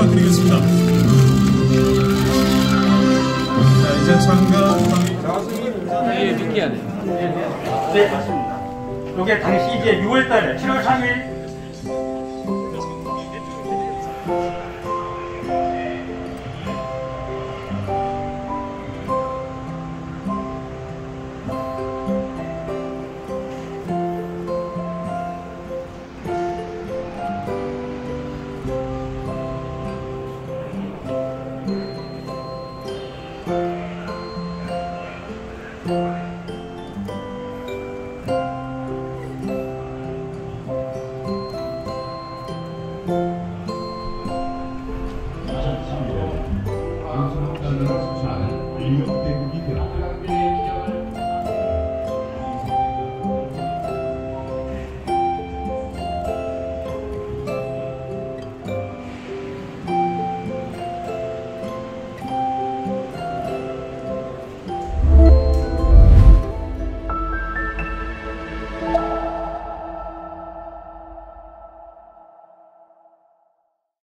축하드리겠습니다. 자, 이제 참가 이게 믿기하네. 네, 맞습니다. 이게 당시 이제 6월달에 7월 3일 이유